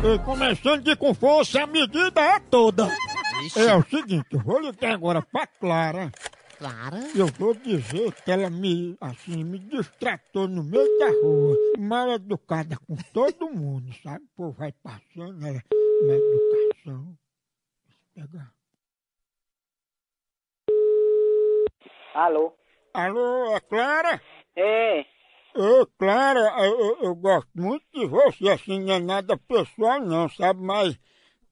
E começando de com força, a medida é toda. É o seguinte, eu vou ligar agora pra Clara. Clara? Eu vou dizer que ela me, assim, me distratou no meio da rua. Mal educada com todo mundo, sabe? O povo vai passando, ela, na educação. Pegar. Alô? Alô, é Clara? É, Ô, Clara, eu, eu- gosto muito de você, assim, não é nada pessoal não, sabe? Mas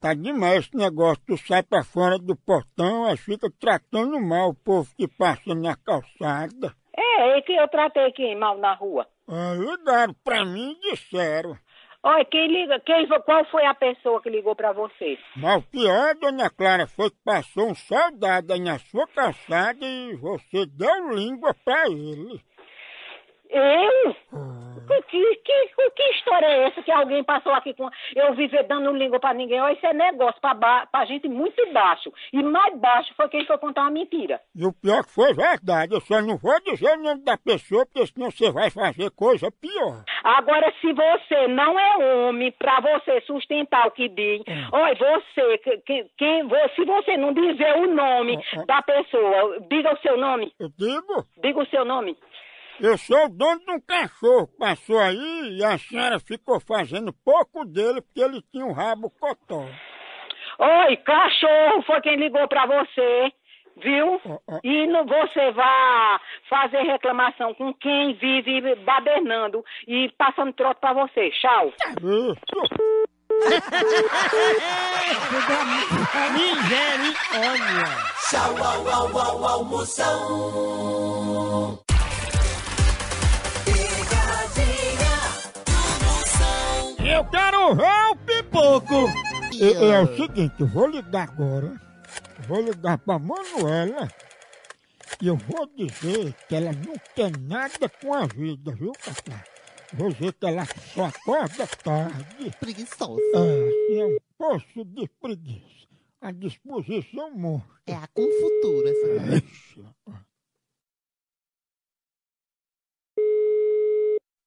tá demais esse negócio, tu sai pra fora do portão, aí fica tratando mal o povo que passa na calçada. é, é que eu tratei quem mal na rua. Ah, ligaram pra mim e disseram. Olha, quem liga, quem, foi- qual foi a pessoa que ligou pra você? Mas o pior, dona Clara, foi que passou um soldado aí na sua calçada e você deu língua pra ele. Eu? Que, que, que, que história é essa que alguém passou aqui com. Eu viver dando língua pra ninguém? Olha, isso é negócio pra, ba... pra gente muito baixo. E mais baixo foi quem foi contar uma mentira. E o pior que foi verdade, eu só não vou dizer o nome da pessoa, porque senão você vai fazer coisa pior. Agora, se você não é homem pra você sustentar o que diz, olha, você, que- que- quem, se você não dizer o nome Ah, ah. da pessoa, diga o seu nome. Eu digo, Diga o seu nome. Eu sou o dono de um cachorro passou aí e a senhora ficou fazendo pouco dele porque ele tinha um rabo cotó. Oi, cachorro foi quem ligou pra você, viu? Ó, ó. E não, você vai fazer reclamação com quem vive badernando e passando trote pra você. Tchau. Isso. Misericórdia! Tchau, au, au, au, almoção. Eu quero ver o pipoco. É, é o seguinte, eu vou ligar agora. Vou ligar pra Manuela. E eu vou dizer que ela não quer nada com a vida, viu, Cacá? Vou dizer que ela só acorda tarde. Preguiçosa. É, é um poço de preguiça. A disposição mostra. É a com futuro essa mulher.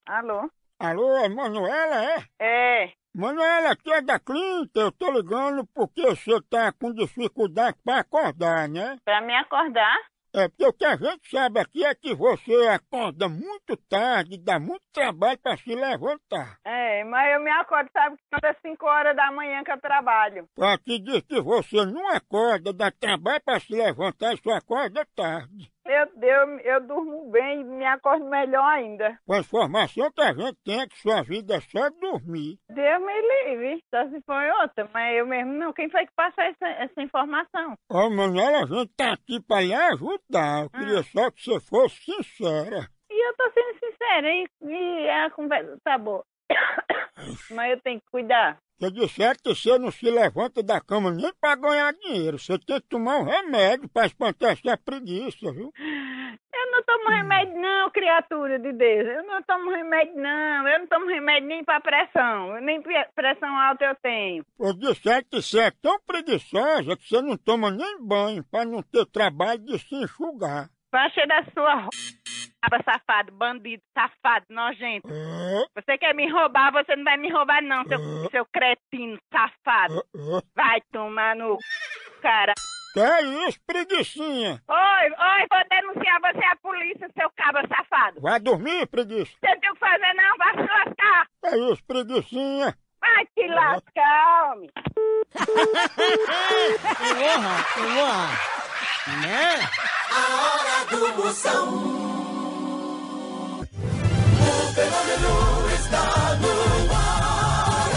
Alô? Alô, é Manuela, é? É. Manuela, aqui é da clínica, eu tô ligando porque você tá com dificuldade pra acordar, né? Pra me acordar? É porque o que a gente sabe aqui é que você acorda muito tarde, dá muito trabalho pra se levantar. É, mas eu me acordo, sabe, que quando é 5 horas da manhã que eu trabalho. Pra dizer que você não acorda, dá trabalho pra se levantar e só acorda tarde. Eu, eu, eu durmo bem e me acordo melhor ainda. Com a informação que a gente tem é que sua vida é só dormir. Deus me livre, só se foi outra, mas eu mesmo não. Quem foi que passou essa, essa informação? Ó, Manuela, a gente tá aqui pra lhe ajudar. Eu queria só que você fosse sincera. E eu tô sendo sincera, e, e a conversa tá boa. mas eu tenho que cuidar. Você disser que você não se levanta da cama nem pra ganhar dinheiro. Você tem que tomar um remédio pra espantar essa preguiça, viu? Eu não tomo remédio não, criatura de Deus. Eu não tomo remédio não. Eu não tomo remédio nem pra pressão. Nem pre- pressão alta eu tenho. Eu disser que você é tão preguiçosa que você não toma nem banho pra não ter trabalho de se enxugar. Baixa da sua roupa, safado, bandido, safado, nojento. É, Você quer me roubar, você não vai me roubar não, seu, seu cretino, safado. é, é. Vai tomar no cara. Que é isso, preguiçinha? Oi, oi, vou denunciar você à polícia, seu cabra safado. Vai dormir, preguiça? Você não tem o que fazer não, vai se lascar. Que é isso, preguicinha? Vai te lascar, homem. Porra, porra! Né? A hora do Moção. O fenômeno está no ar.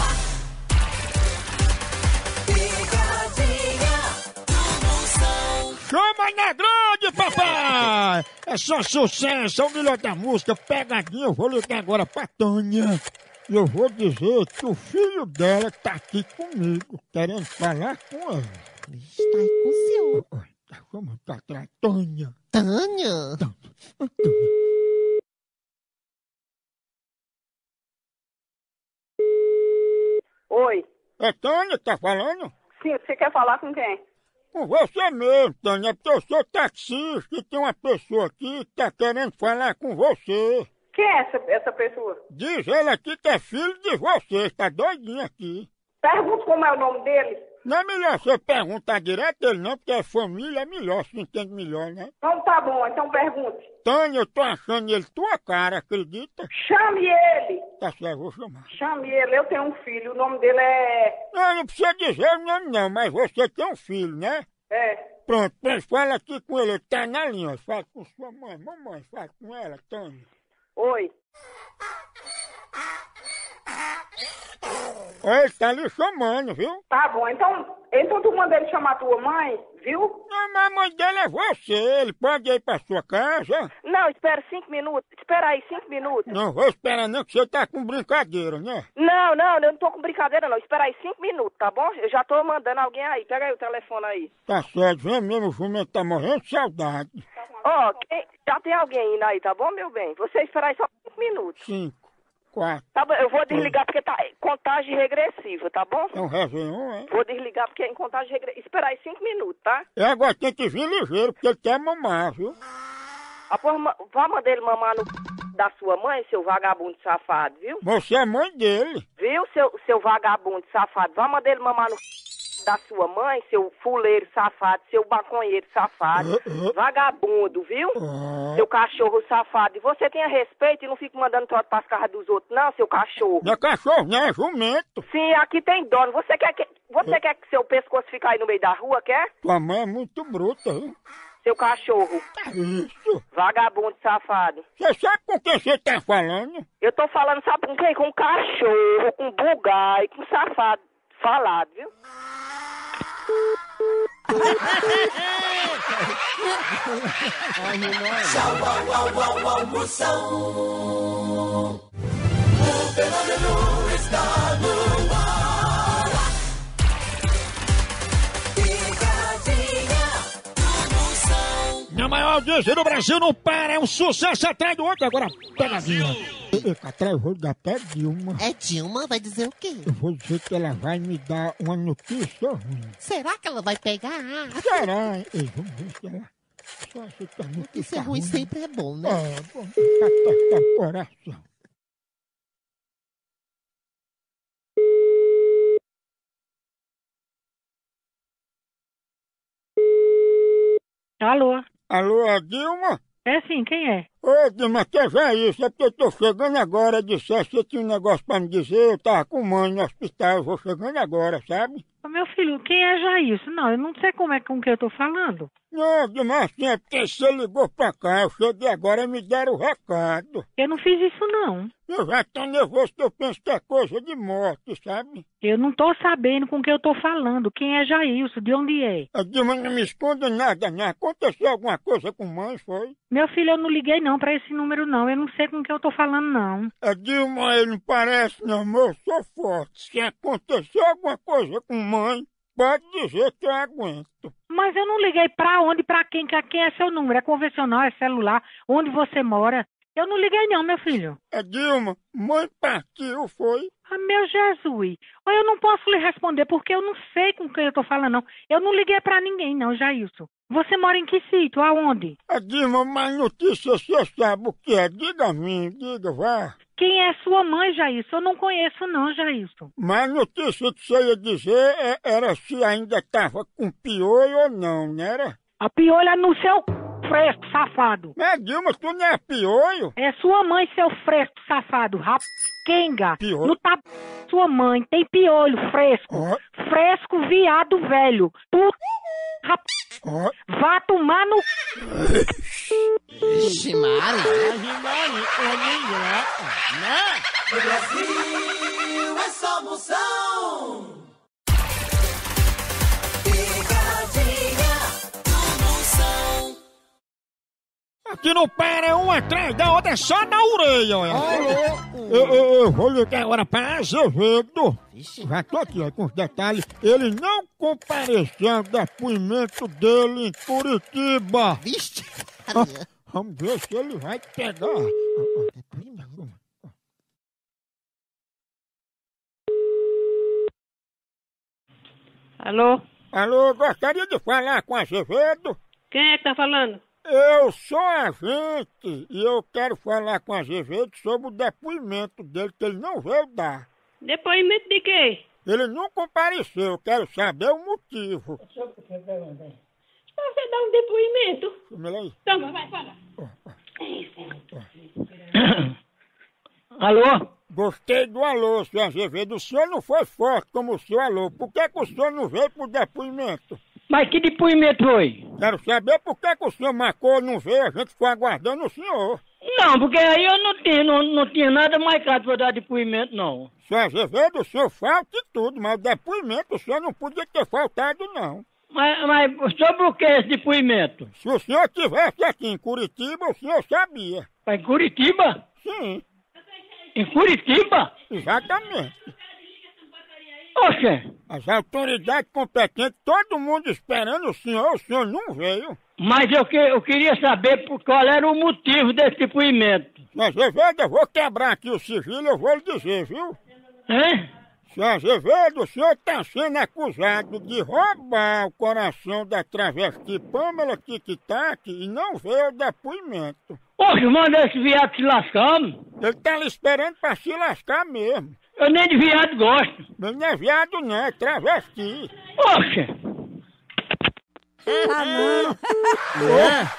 Pegadinha do Moção. Chama na grande, papai! É só sucesso, é o melhor da música. Pegadinha, eu vou ligar agora pra Tânia. E eu vou dizer que o filho dela tá aqui comigo, querendo falar com ela. Está aí com o senhor. Tá, Vamos tá atrás, Tânia. Tânia? Oi, É Tânia que tá falando? sim, você quer falar com quem? Com você mesmo, Tânia, porque eu sou taxista e tem uma pessoa aqui que tá querendo falar com você. Quem é essa, essa pessoa? Diz ele aqui que é filho de você, tá doidinho aqui. Pergunta como é o nome dele. Não é melhor você perguntar direto ele não, porque é família, é melhor, se entende melhor, né? Então tá bom, então pergunte. Tânia, eu tô achando ele tua cara, acredita? Chame ele. Tá certo, vou chamar. Chame ele. Eu tenho um filho, o nome dele é. Não, não precisa dizer o nome não, mas você tem um filho, né? É. Pronto, pois fala aqui com ele, ele tá na linha, fala com sua mãe. Mamãe, fala com ela, Tânia. Oi. Olha, ele tá lhe chamando, viu? Tá bom, então. Então tu manda ele chamar tua mãe, viu? Não, mas a mãe dele é você, ele pode ir pra sua casa. Não, espera cinco minutos. Espera aí, cinco minutos. Não vou esperar não, que você tá com brincadeira, né? Não, não, eu não tô com brincadeira não. Espera aí cinco minutos, tá bom? Eu já tô mandando alguém aí. Pega aí o telefone aí. Tá certo, vem mesmo, o jumento tá morrendo de saudade. Ó, quem- já tem alguém indo aí, tá bom, meu bem? Você esperar aí só cinco minutos. Cinco, quatro, Tá bom, eu vou desligar porque tá em contagem regressiva, tá bom? é um Réveillon, é? Vou desligar porque é em contagem regressiva. Espera aí cinco minutos, tá? E agora tem que vir ligeiro, porque ele quer mamar, viu? Ah, porra, ma- vá mandar ele mamar no da sua mãe, seu vagabundo safado, viu? Você é mãe dele. Viu, seu, seu vagabundo safado? Vá mandar ele mamar no da sua mãe, seu fuleiro safado, seu maconheiro safado. Vagabundo, viu? Seu cachorro safado. E você tenha respeito e não fica mandando trote pras carras dos outros, não, seu cachorro. não é cachorro, não, é jumento. Sim, aqui tem dono. Você quer que, você quer que seu pescoço fique aí no meio da rua, quer? Tua mãe é muito bruta, viu? Seu cachorro. É Isso. Vagabundo safado. Você sabe com quem você tá falando? Eu tô falando, sabe com quem? Com cachorro, com bugai, com safado. Falado, viu? Tchau, au, au, au, almoção. O fenômeno está no ar. Picadinha do Moção. Na maior audiência do Brasil não para, é um sucesso atrás do outro. Agora, pegadinha. Ei, Catré, eu vou dar até Dilma. É Dilma? Vai dizer o quê? Eu vou dizer que ela vai me dar uma notícia ruim. Será que ela vai pegar? Será? Ei, vamos ver se ela... Só se tá Notícia notícia ruim ruim. sempre é bom, né? É, bom, tocar o coração. Alô? Alô, é Dilma? É sim, quem é? Ô, Dilma, que já é isso? É porque eu tô chegando agora. Disseste que tinha um negócio pra me dizer. Eu tava com mãe no hospital. Eu vou chegando agora, sabe? Ô, Meu filho, quem é Jair? Não, eu não sei como é com que eu tô falando. Não, Dilma, assim, é porque você ligou pra cá. Eu cheguei agora e me deram o recado. Eu não fiz isso, não. Eu já tô nervoso que eu penso que é coisa de morte, sabe? Eu não tô sabendo com que eu tô falando. Quem é Jailson? De onde é? Dilma não me esconde nada, não. Aconteceu alguma coisa com mãe, foi? Meu filho, eu não liguei não pra esse número, não. Eu não sei com que eu tô falando, não. A Dilma, ele não parece, não, mas eu sou forte. Se acontecer alguma coisa com mãe, pode dizer que eu aguento. Mas eu não liguei pra onde, pra quem, que- quem é seu número? É convencional, é celular? Onde você mora? Eu não liguei não, meu filho. A Dilma, mãe partiu, foi? Ah, meu Jesus. Eu não posso lhe responder porque eu não sei com quem eu tô falando, não. Eu não liguei pra ninguém, não, Jailson. Você mora em que sítio? Aonde? A Dilma, mais notícia, você sabe o que é? Diga a mim, diga, vá. Quem é sua mãe, Jailson? Eu não conheço, não, Jailson. Mas notícia que você ia dizer é- era se ainda tava com piolho ou não, não era? A piolha no seu fresco, safado. Mas Dilma, tu não é piolho? É sua mãe, seu fresco, safado. Rapenga. Piolho? No tá sua mãe tem piolho fresco. Ó, Fresco, viado velho. Puta. Rap... ó. Vá tomar no. Vixe, Mari. Brasil é só moção. Aqui não para, é um atrás da outra, é só na orelha, olha. Eu, eu, eu vou ligar agora para Azevedo. Vixe. Já tô aqui ó, com os detalhes. Ele não compareceu ao depoimento dele em Curitiba. Vixe. Ah. Vamos ver se ele vai pegar. Ah, Alô? Alô, gostaria de falar com Azevedo. Quem é que tá falando? Eu sou agente e eu quero falar com Azevedo sobre o depoimento dele que ele não veio dar. Depoimento de quê? Ele não compareceu, quero saber o motivo. Você dá um depoimento. Aí. Toma, vai falar. Alô? Gostei do alô, senhor Azevedo. O senhor não foi forte como o seu alô. Por que, que o senhor não veio pro depoimento? Mas que depoimento foi? Quero saber por que, que o senhor marcou não veio. A gente ficou aguardando o senhor. Não, porque aí eu não tinha, não, não tinha nada marcado pra dar depoimento, não. Senhor Azevedo, o senhor falta e tudo, mas o depoimento o senhor não podia ter faltado, não. Mas, mas sobre o que esse depoimento? Se o senhor tivesse aqui em Curitiba, o senhor sabia. Vai em Curitiba? Sim, Em Curitiba? exatamente. Oxe, As autoridades competentes, todo mundo esperando o senhor, o senhor não veio. mas eu, que, eu queria saber por qual era o motivo desse depoimento. Senhor Azevedo, eu vou quebrar aqui o sigilo, eu vou lhe dizer, viu? Hein? Senhor Azevedo, o senhor está sendo acusado de roubar o coração da travesti Pamela Tic-Tac e não veio o depoimento. Oxe, manda esse viado se lascar. Ele tá lhe esperando pra se lascar mesmo. Eu nem de viado gosto. Mas não é viado não, é travesti. Oxe, É,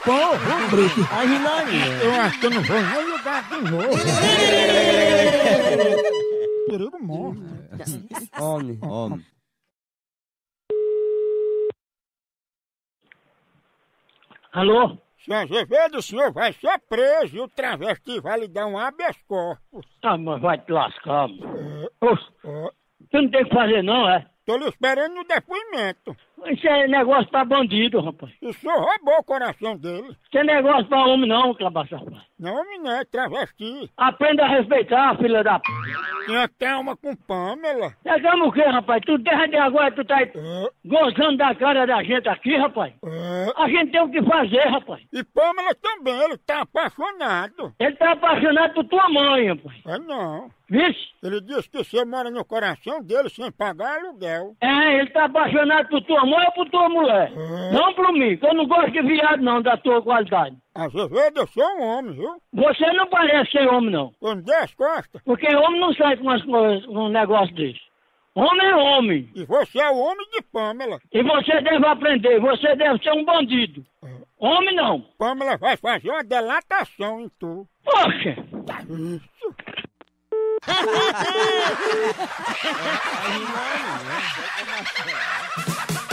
porra, Brito. Eu acho que eu não vou nem ligar de novo. Perigo morre. Homem, homem. alô? Senhor Azevedo, o senhor vai ser preso e o travesti vai lhe dar um habeas corpus. Ah, mas vai te lascar. mano. Oxe, Ó, você não tem o que fazer não, é? tô lhe esperando no depoimento. Isso é negócio pra bandido, rapaz. O senhor roubou o coração dele. Isso é negócio pra homem não, cabaça, rapaz. Não, menino, é travesti. Aprenda a respeitar, filha da p. Tinha calma com Pamela. Pegamos o quê, rapaz? Tu deixa de agora, tu tá aí É, gozando da cara da gente aqui, rapaz. é. A gente tem o que fazer, rapaz. E Pamela também, ele tá apaixonado. Ele tá apaixonado por tua mãe, rapaz. É não. Vixe? Ele disse que você mora no coração dele sem pagar aluguel. É, ele tá apaixonado por tua mãe ou por tua mulher. Não por mim, que eu não gosto de viado não, da tua qualidade. Azevedo, eu sou um homem, viu? Você não parece ser homem, não. Eu me dei as costas. Porque homem não sai com, umas coisas- com um negócio desse. Homem é homem. E você é o homem de Pamela. E você deve aprender, você deve ser um bandido. Homem não. Pamela vai fazer uma delatação em tu. Poxa! Isso.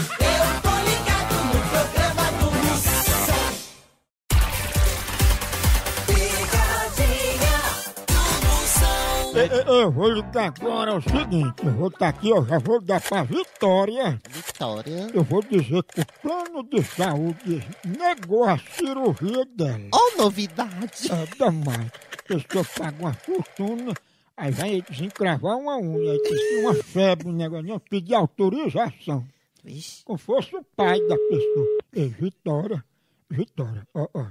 Eu, eu- eu vou ligar agora é o seguinte, eu vou estar aqui, eu já vou dar pra Vitória. Vitória. Eu vou dizer que o plano de saúde negou a cirurgia dela. Oh, novidade. É demais. A pessoa paga uma fortuna, aí vai desencravar uma unha, aí tem uma febre, um negócio, não, pedir autorização. Vixe. Como fosse o pai da pessoa. Ei, Vitória, Vitória, ó, ó.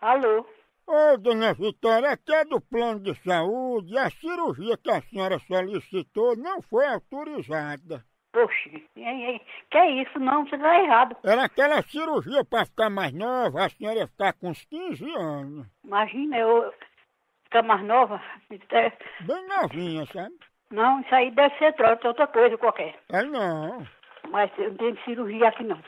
Alô? Ô, dona Vitória, aqui é do plano de saúde a cirurgia que a senhora solicitou não foi autorizada. Poxa, que é isso? Não, você tá errado. Era aquela cirurgia para ficar mais nova, a senhora ia ficar com uns 15 anos. Imagina eu ficar mais nova. É, Bem novinha, sabe? Não, isso aí deve ser troca, outra coisa qualquer. É não. Mas eu não tenho cirurgia aqui não.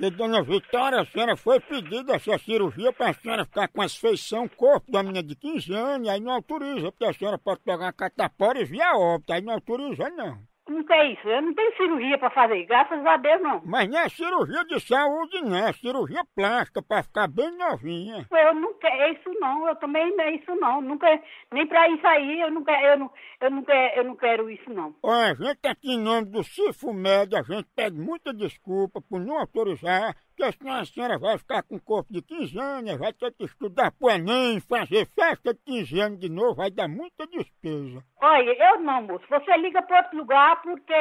Porque, dona Vitória, a senhora foi pedida essa cirurgia para a senhora ficar com as feição corpo da menina de 15 anos, aí não autoriza, porque a senhora pode pegar catapora e via óbito, aí não autoriza não. Não tem isso, eu não tenho cirurgia pra fazer, graças a Deus não. Mas não é cirurgia de saúde, não, é cirurgia plástica para ficar bem novinha. Eu não quero isso não, eu também não é isso não. Nunca, nem pra isso aí, eu não quero, eu não, eu não quero, eu não quero isso não. Olha, a gente aqui em nome do Cifo Médio, a gente pede muita desculpa por não autorizar, porque senão a senhora vai ficar com um corpo de 15 anos, vai ter que estudar pro Enem, fazer festa de 15 anos de novo, vai dar muita despesa. Olha, eu não, moço. Você liga para outro lugar porque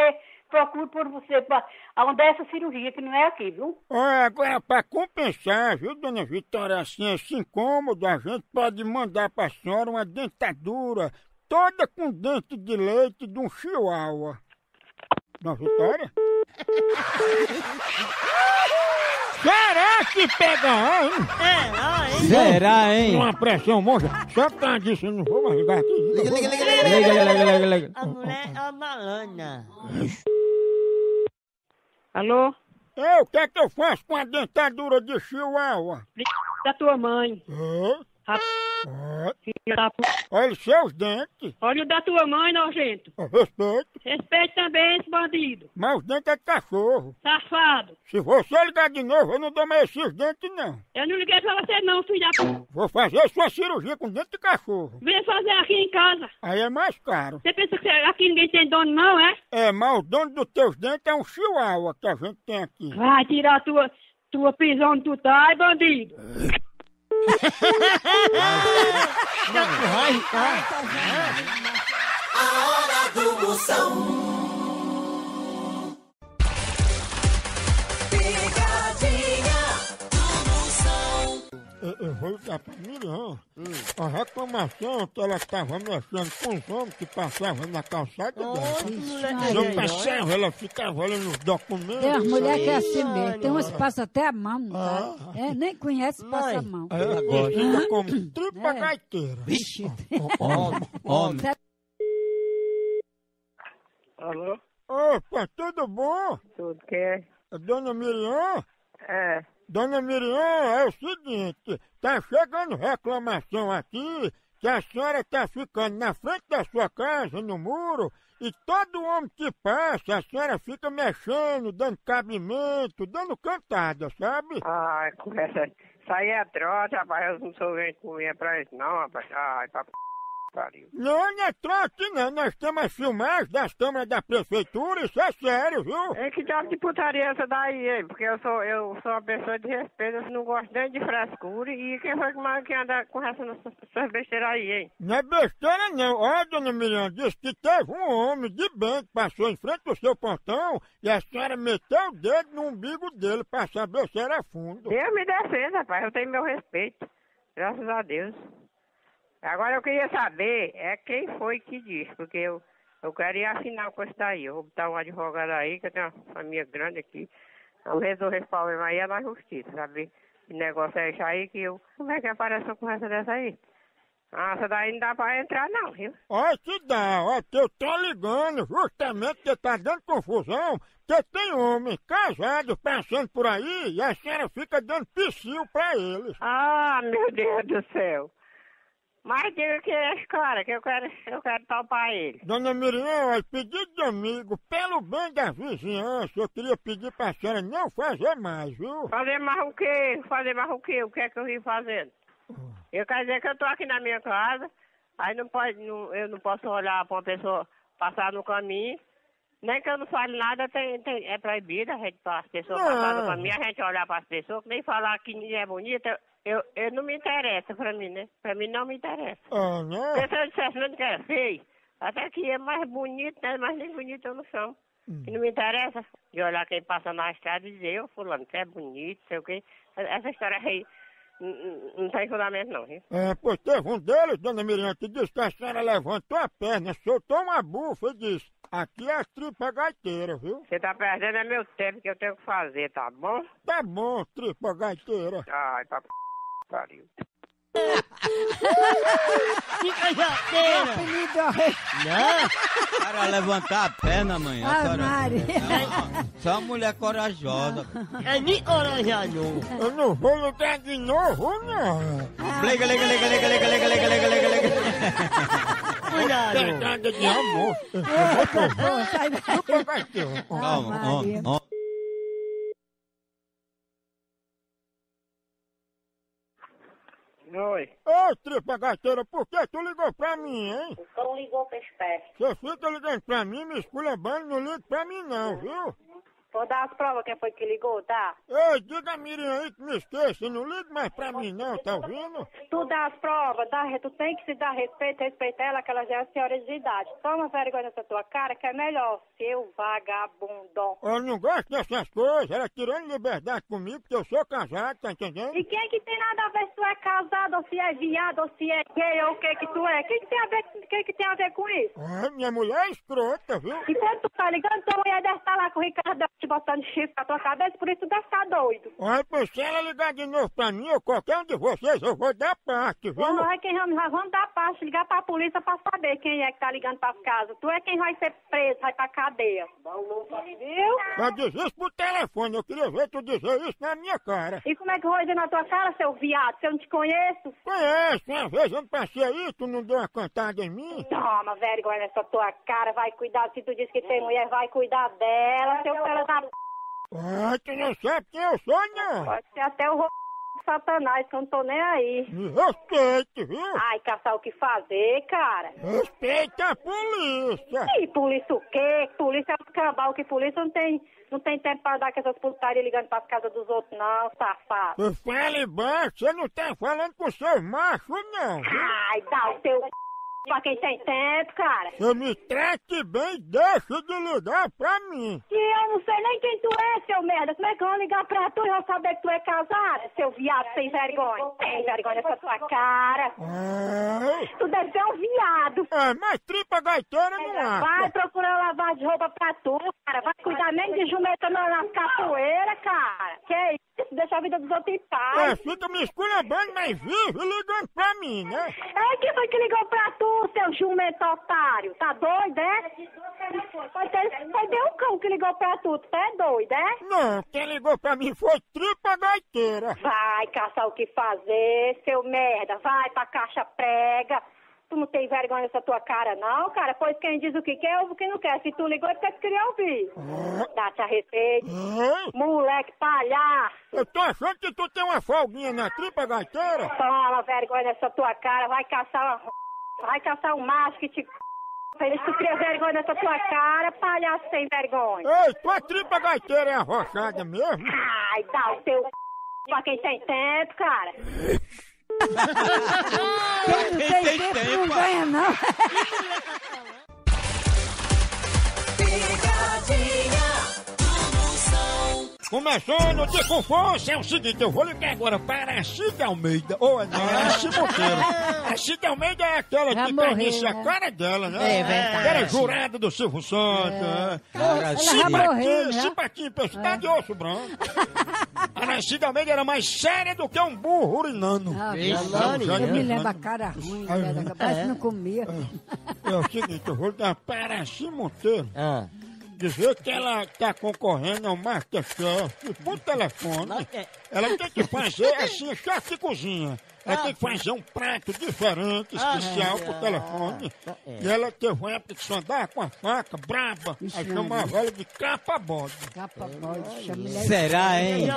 procuro por você pra, onde é essa cirurgia, que não é aqui, viu? Olha, agora para compensar, viu, dona Vitória, assim, esse incômodo, a gente pode mandar pra senhora uma dentadura toda com dente de leite de um chihuahua. Dona Vitória? Será que pega, hein? Será, hein? Uma pressão monja. Só pra disso, eu não vou mais ligar aqui. Liga, liga, liga, liga. Liga, liga, liga, liga, liga. A mulher é uma malandra. Alô? Eu, o que é que eu faço com a dentadura de chihuahua? Da tua mãe. Hã? Rap- Hã? Filha da p... Olha os seus dentes. Olha o da tua mãe, nojento. Eu Respeito. Respeite também esse bandido. Mas os dentes é de cachorro. Safado. Se você ligar de novo, eu não dou mais esses dentes, não. Eu não liguei pra você não, filho da p... Vou fazer sua cirurgia com dente de cachorro. Vem fazer aqui em casa. Aí é mais caro. Você pensa que aqui ninguém tem dono não, é? É, mas o dono dos teus dentes é um chihuahua que a gente tem aqui. Vai tirar tua, tua prisão tu tá, a hora do moção. Eu, eu vou ligar pra Miriam. A reclamação que ela estava mexendo com os homens que passavam na calçada dela. Não passava, ela ficava olhando os documentos. Tem umas mulheres que é assim mesmo. Tem umas que passam até a mão, não tá? É, nem conhece, passa a mão. Aí ela fica como tripa gaiteira. Vixe. Homem, homem. Alô? Opa, tudo bom? Tudo que é? Dona Miriam? É. Dona Miriam, é o seguinte, tá chegando reclamação aqui que a senhora tá ficando na frente da sua casa, no muro, e todo homem que passa, a senhora fica mexendo, dando cabimento, dando cantada, sabe? Ai, conversa. Isso aí é trote, rapaz. Eu não sou gente comer pra isso, não, rapaz. Ai, pra p. pariu. Não, não é trote não, nós temos as filmagens das câmeras da prefeitura, isso é sério, viu? É que diabo de putaria essa daí, hein? Porque eu sou, eu sou uma pessoa de respeito, eu não gosto nem de frescura. E quem foi que mais que anda com essa, essas besteiras aí, hein? Não é besteira não. Ó, dona Miriam, disse que teve um homem de bem que passou em frente do seu portão e a senhora meteu o dedo no umbigo dele pra saber se era fundo. Deus me defenda, rapaz. Eu tenho meu respeito. Graças a Deus. Agora eu queria saber é quem foi que disse, porque eu, eu quero ir assinar com isso daí. Eu vou botar um advogado aí, que eu tenho uma família grande aqui. Vamos resolver esse problema aí é na justiça, sabe? Que negócio é esse aí que eu. Como é que aparece uma conversa dessa aí? Ah, essa daí não dá pra entrar não, viu? Ó, que dá, ó, que eu tô ligando justamente que tá dando confusão, porque tem homem casado passando por aí e a senhora fica dando psiu pra eles. Ah, meu Deus do céu. Mas diga que é esse cara, que eu quero, eu quero topar ele. Dona Miriam, olha, pedido de amigo, pelo bem da vizinhança, eu queria pedir pra senhora não fazer mais, viu? Fazer mais o quê? Fazer mais o quê? O que é que eu vim fazendo? Eu quero dizer que eu tô aqui na minha casa, aí não pode, não- eu não posso olhar pra uma pessoa passar no caminho. Nem que eu não fale nada, tem, tem- é proibido a gente, as pessoas Não. passar no caminho, a gente olhar para as pessoas, nem falar que ninguém é bonita, eu, eu não me interessa pra mim, né? Pra mim não me interessa. Ah, né? Se eu dissesse que era feio, até que é mais bonito, né? Mas nem bonito eu não sou. E não me interessa de olhar quem passa na estrada e dizer, ô fulano, você é bonito, sei o quê. Essa história aí não tem fundamento não, viu? É, pois teve um deles, dona Miriam, que disse que a senhora levantou a perna, soltou uma bufa e disse, aqui é a tripa gaiteira, viu? Você tá perdendo é meu tempo que eu tenho que fazer, tá bom? Tá bom, tripa gaiteira. Ai, pra p... pariu. Fica jateira. Apelido horrível. Não, cara levantar a perna, mãe. a Ah, senhora- Maria. Não, Só uma mulher corajosa. É nem corajador. Eu não vou ligar de novo, não. Liga, liga, liga, liga, liga, liga, liga, liga, liga, liga. Cuidado. Pegada de amor. Tripa gaiteira. Ah, Calma, homem, homem. Oi. Ô, tripa gaiteira, por que tu ligou pra mim, hein? O cão ligou pra espécie. Você fica ligando pra mim, me esculambando, não liga pra mim não, viu? Vou dar as provas quem foi que ligou, tá? Ei, diga a Miriam aí que me esqueça, não liga mais pra mim não, tá ouvindo? Tu dá as provas, dá, tu tem que se dar respeito, respeitar ela, que ela já é senhora de idade. Toma vergonha nessa tua cara, que é melhor, seu vagabundo. Eu não gosto dessas coisas, ela tirando liberdade comigo, porque eu sou casado, tá entendendo? E quem que tem nada a ver se tu é casado, ou se é viado, ou se é gay, ou o que que tu é? Quem que tem a ver, quem que tem a ver com isso? Ah, minha mulher é escrota, viu? E quando tu tá ligando, tua mulher deve estar lá com o Ricardo te botando chifre na tua cabeça, por isso tu deve estar doido. Olha, se ela ligar de novo pra mim ou qualquer um de vocês, eu vou dar parte, viu? Não é quem vamos, nós vamos dar parte, ligar pra polícia pra saber quem é que tá ligando pras casas. Tu é quem vai ser preso, vai pra cadeia. Viu? Só diz isso por telefone, eu queria ver tu dizer isso na minha cara. E como é que eu vou dizer na tua cara, seu viado, se eu não te conheço? Conhece, uma vez eu não passei aí, tu não deu uma cantada em mim? Toma, vergonha nessa tua cara, vai cuidar, se tu diz que tem mulher, vai cuidar dela, seu pelo Ah, tu não sabe quem eu sou, não. Pode ser até o ro... satanás, que eu não tô nem aí. Me respeite, viu? Ai, caçar o que fazer, cara. Respeita a polícia. E polícia o quê? Polícia é um cambal, que polícia não tem, não tem tempo pra dar com essas putarias ligando pras casas dos outros, não, safado. Tu fala baixo, você não tá falando com seus machos, não. viu? Ai, dá o teu c... pra quem tem tempo, cara. Você me trate bem, deixa de ligar pra mim. E eu não sei nem quem tu é, seu merda. Como é que eu vou ligar pra tu e eu saber que tu é casado, seu viado sem vergonha? Tem vergonha nessa tua cara. Ah, Tu deve ser um viado. é, mas tripa gaiteira não há. Vai procurar lavar de roupa pra tu, cara. Vai cuidar nem de jumenta na- nas capoeiras, cara. Que isso? Deixa a vida dos outros em É, paz. fica me esculhambando, mas vive ligando pra mim, né? É quem foi que ligou pra tu, seu jumento otário? Tá doido, é? Foi, ter, foi ter um cão que ligou pra tu. Tu é doido, é? Não, quem ligou pra mim foi tripa gaiteira. Vai caçar o que fazer, seu merda. Vai pra caixa prega. Tu não tem vergonha nessa tua cara, não, cara? Pois quem diz o que quer, ouve o que não quer. Se tu ligou, é porque tu queria ouvir. Dá-te a respeito. Ei, Moleque palhaço. eu tô achando que tu tem uma folguinha na tripa gaiteira. Toma vergonha nessa tua cara. Vai caçar uma... Vai caçar um macho que te... Feliz tu cria vergonha nessa tua cara, palhaço sem vergonha. Ei, tua tripa gaiteira é arrochada mesmo? Ai, dá o teu... Pra quem tem tempo, cara. Quem não tem tempo não ganha, não. Começando de conforto, é o seguinte, eu vou ligar agora para a Cida Almeida. Ou não, é a Cida Monteiro. A Cida Almeida é aquela Já que morreu, a né? cara dela, né? É verdade. Que era jurada do Silvio Santos. né? Ela já Simpatia, morreu, né? simpatia, pessoal de osso branco. A Narcida Almeida era mais séria do que um burro urinando. Ah, Vixe, eu me lembro a cara ruim, né? parece que não comia. É o seguinte, eu vou dar para a Cida Monteiro Ah. dizer que ela está concorrendo ao Masterchef por telefone. Master- Ela tem que fazer assim, chefe de cozinha. Ela tem que fazer um prato diferente, especial Ah, por ah, telefone. ah, é. E ela teve uma época que só andava com a faca braba. Aí chamava ela de capa bode. Capa bode, chama. Será, hein?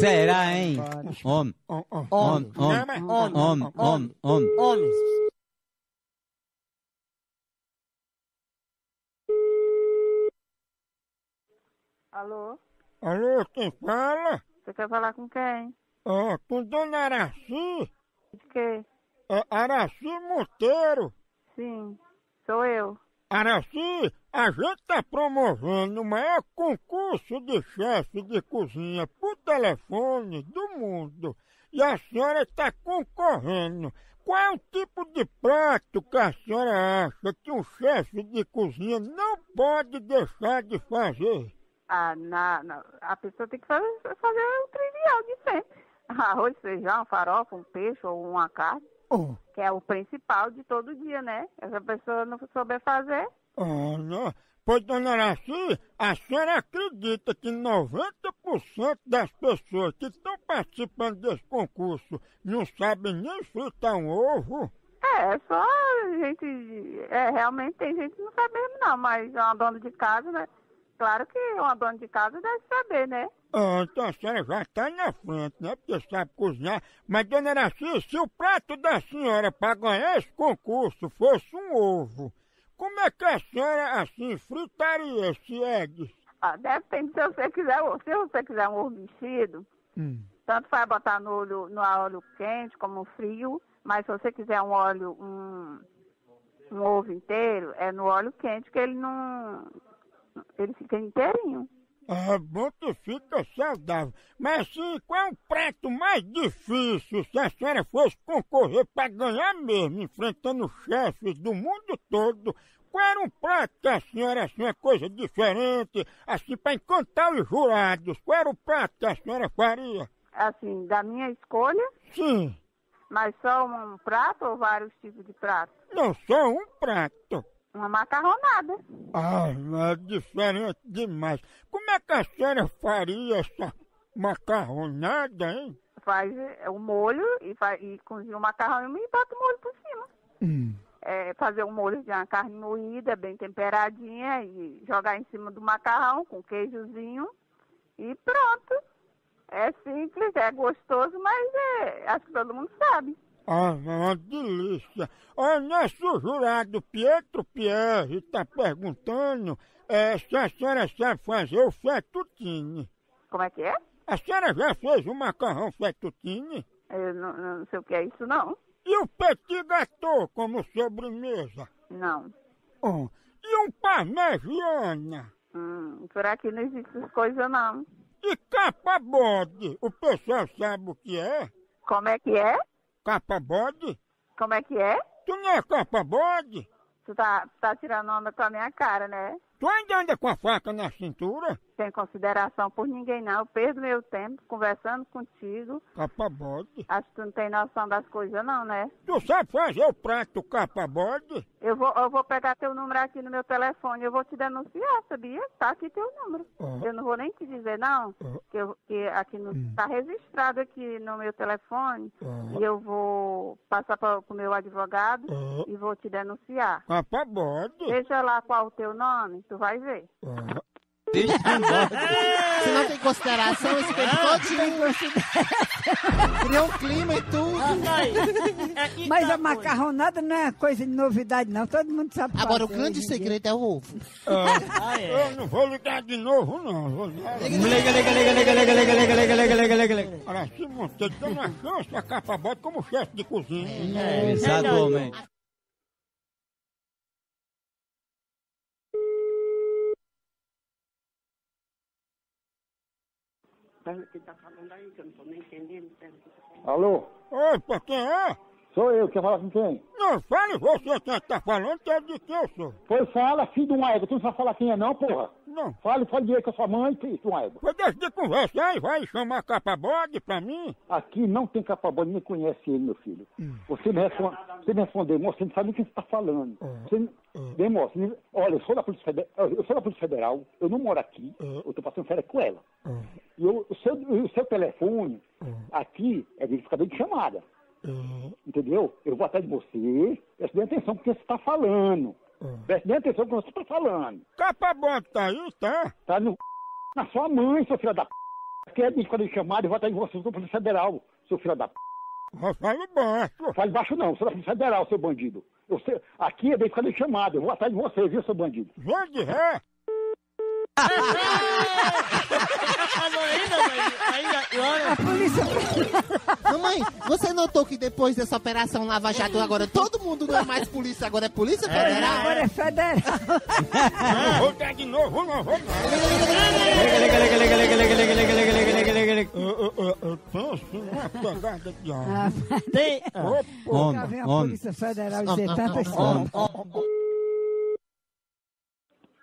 Será, hein? Homem, homem, homem, Homem. homem, homem, homem. Homens. Alô? Alô, quem fala? Você quer falar com quem? Ó, com Dona Araci. Quê? É Araci Monteiro. Sim, sou eu. Araci, a gente está promovendo o maior concurso de chefe de cozinha por telefone do mundo. E a senhora está concorrendo. Qual é o tipo de prato que a senhora acha que um chefe de cozinha não pode deixar de fazer? Ah, na, na- a pessoa tem que fazer, fazer o trivial de sempre. Arroz, feijão, farofa, um peixe ou uma carne, Oh, que é o principal de todo dia, né? Se a pessoa não souber fazer, ah, não. Pois, dona Araci, a senhora acredita que 90% das pessoas que estão participando desse concurso não sabem nem fritar um ovo? é, só a gente. É, realmente tem gente que não sabe mesmo, não, mas uma dona de casa, né? Claro que uma dona de casa deve saber, né? Ah, então a senhora já está na frente, né? Porque sabe cozinhar. Mas, dona Araci, se o prato da senhora para ganhar esse concurso fosse um ovo, como é que a senhora, assim, fritaria esse egg? Ah, depende se você quiser, se você quiser um ovo mexido, tanto faz botar no óleo, no óleo quente como frio, mas se você quiser um óleo, um, um ovo inteiro, é no óleo quente que ele não. Ele fica inteirinho. Ah, bom que fica saudável. Mas assim, qual é o prato mais difícil se a senhora fosse concorrer para ganhar mesmo, enfrentando chefes do mundo todo? qual era um prato que a senhora, assim, uma coisa diferente, assim, pra encantar os jurados? Qual era o prato que a senhora faria? Assim, da minha escolha, Sim. mas só um prato ou vários tipos de prato? Não, só um prato. Uma macarronada. Ah, é diferente demais. Como é que a senhora faria essa macarronada, hein? Faz eh, o molho e, faz, e cozinha o macarrão e bota o molho por cima. Hum. É, fazer um molho de uma carne moída, bem temperadinha, e jogar em cima do macarrão com queijozinho e pronto. É simples, é gostoso, mas é, acho que todo mundo sabe. Ah, é uma delícia. Olha, nosso jurado Pietro Pierre está perguntando é, se a senhora sabe fazer o fettuccine. Como é que é? A senhora já fez o macarrão fettuccine? Eu não, não sei o que é isso, não. E o petit gâteau como sobremesa? Não. Oh, e um parmegiana? Hum, por aqui não existe essas coisas, não. E capa bode? O pessoal sabe o que é? Como é que é? Capa bode? Como é que é? Tu não é capa bode? Tu tá, tá tirando onda com a minha cara, né? Tu ainda anda com a faca na cintura? Sem consideração por ninguém, não. Eu perdo meu tempo conversando contigo. Capa bode? Acho que tu não tem noção das coisas, não, né? Tu sabe fazer o prato capa bode? Eu vou, eu vou pegar teu número aqui no meu telefone. Eu vou te denunciar, sabia? Tá aqui teu número. Eu não vou nem te dizer, não. Que, eu, que aqui no, Hum. tá registrado aqui no meu telefone. E eu vou passar para o meu advogado e vou te denunciar. Capa bode? Veja lá qual o teu nome, tu vai ver. Ah. Você não tem consideração esse tempo todinho. Criou um clima e tudo. É Mas a macarronada não é coisa de novidade, não. Todo mundo sabe Agora, o grande segredo é o ovo. Ah, Eu não vou ligar de novo, não. Liga, liga, liga, liga, liga, liga, liga, liga, liga, liga, liga, liga. Olha, se você tem uma chance, a capa bode como chefe de cozinha. É, Exatamente. Tá falando aí que eu não tô nem entendendo. Alô? Opa, quem é? Sou eu, quer falar com quem? Não, fale você quem tá falando, que é de quem eu sou. Pois fala, filho de um égua. Tu não sabe falar quem é não, porra? Não. Fale, fale direito com a sua mãe, filho de um égua. Foi deixa de conversar e vai chamar a capa bode pra mim? Aqui não tem capa boa, ninguém conhece ele, meu filho. Você me responde, você me respondeu, moço, você não sabe nem quem você tá falando. Você, moço, me- olha, eu sou da Polícia Federal, eu sou da Polícia Federal, eu não moro aqui, eu tô passando férias com ela. E eu- o, seu, o seu telefone aqui é verificador de chamada. Entendeu? Eu vou atrás de você, preste bem atenção no que você está falando. Preste bem atenção no que você está falando. Capa bode tá aí, tá? Tá no na sua mãe, seu filho da p. Aqui é verificador de chamada, eu vou atrás de você, eu sou Polícia Federal, seu filho da p. Fale baixo. Fale baixo não, eu sou da Polícia Federal, seu bandido. Eu sei, aqui é verificador de chamada, eu vou atrás de você, viu, seu bandido? Vem de ré. mãe. Olha. A polícia. Mamãe, você notou que depois dessa operação Lava Jato, agora todo mundo não é mais polícia, agora é Polícia é, Federal? É, agora é federal. Não vou dar de novo, não vou tem. Homem, vem a Polícia Federal dizer tanta história.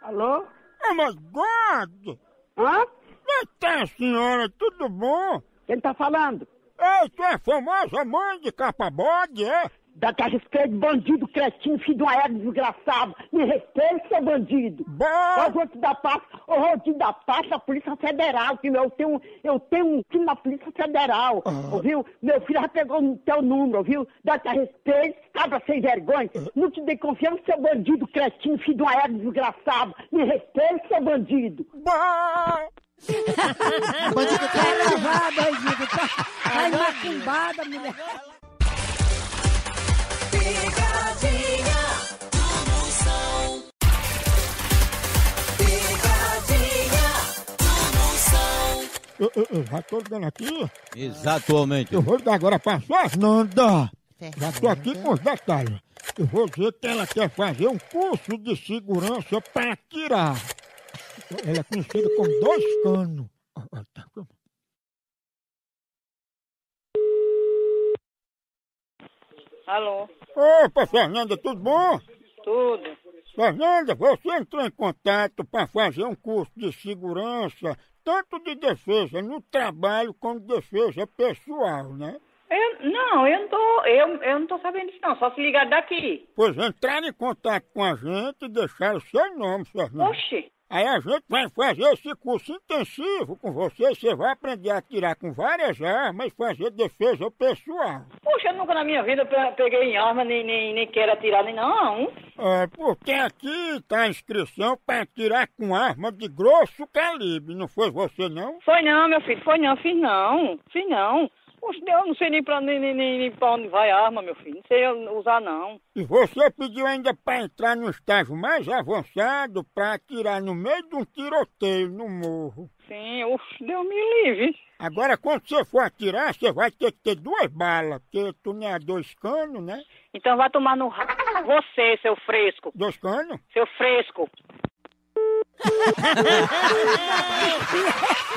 Alô? Oh my God! Hã? Como é que tá, senhora? Tudo bom? Quem tá falando? Ei, tu é a famosa mãe de capa bode, é? Da a respeito, bandido, cretino, filho de uma égua desgraçado. Me respeite, seu bandido. Bom! Ô, Rodrigo da Paz, ô, Rodrigo da Paz, da Polícia Federal, filho. Eu tenho, eu tenho um filho na Polícia Federal, ouviu? Meu filho já pegou o teu número, ouviu? Dá-te a respeito, cabra sem vergonha. Não te dei confiança, seu bandido, cretino, filho de uma égua desgraçado. Me respeite, seu bandido. Bom! Bandido Tá cara. levada, bandido. Tá, tá macumbada, mulher. Picadinha do Moção. Picadinha do Moção. Eu, eu, eu já tô ligando aqui. Exatamente. Eu vou ligar agora pra Fernanda. Já tô aqui com os detalhes. Eu vou dizer que ela quer fazer um curso de segurança pra atirar. Ela é conhecida como dois canos. Alô, Opa, Fernanda, tudo bom? tudo. Fernanda, você entrou em contato para fazer um curso de segurança, tanto de defesa no trabalho como de defesa pessoal, né? Eu, não, eu não tô, eu, eu não tô sabendo disso não, só se ligar daqui. Pois entraram em contato com a gente e deixaram seu nome, Fernanda. Oxi. Aí a gente vai fazer esse curso intensivo com você, você vai aprender a atirar com várias armas e fazer defesa pessoal. Puxa, eu nunca na minha vida pe- peguei em arma, nem, nem, nem quero atirar, nem não. É, porque aqui tá a inscrição para atirar com arma de grosso calibre, não foi você não? Foi não, meu filho, foi não, fiz não, fiz não. Eu não sei nem pra, nem, nem, nem, pra onde vai a arma, meu filho, não sei usar não. E você pediu ainda para entrar no estágio mais avançado para atirar no meio de um tiroteio no morro. Sim, uff, Deus me livre. Agora, quando você for atirar, você vai ter que ter duas balas, porque tu não é dois canos, né? Então vai tomar no ra... você, seu fresco. Dois canos? Seu fresco.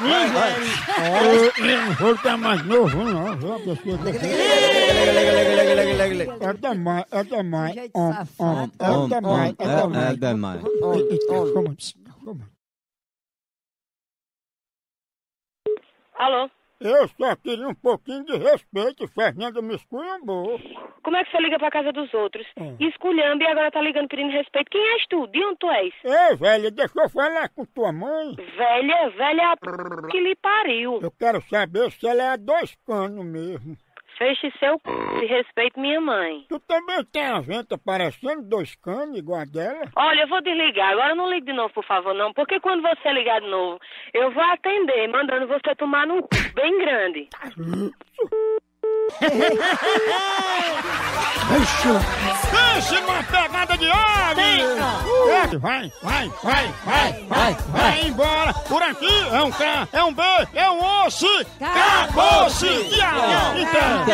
Vai, vai. Eu não vou estar mais novo, não. viu? A pessoa que- É demais, é demais. Jeito Om, safado. om, É demais, é demais. É demais. Eita, como- como- Alô? Eu só queria um pouquinho de respeito, Fernanda me esculhambou. Como é que você liga pra casa dos outros? Hum. Esculhamba e agora tá ligando pedindo respeito. Quem és tu? De onde tu és? Ei, velha, deixa eu falar com tua mãe. Velha, velha que lhe pariu. Eu quero saber se ela é a dois canos mesmo. Feche seu c... e respeite minha mãe. Tu também tem a venta parecendo dois canos, igual a dela? Olha, eu vou desligar. Agora não ligue de novo, por favor, não. Porque quando você ligar de novo, eu vou atender, mandando você tomar num c... bem grande. Pense numa pegada de ave! É, Vai, vai, vai, vai, vai, vai embora! Por aqui é um K, é um B, é um osso! Acabou-se! Então.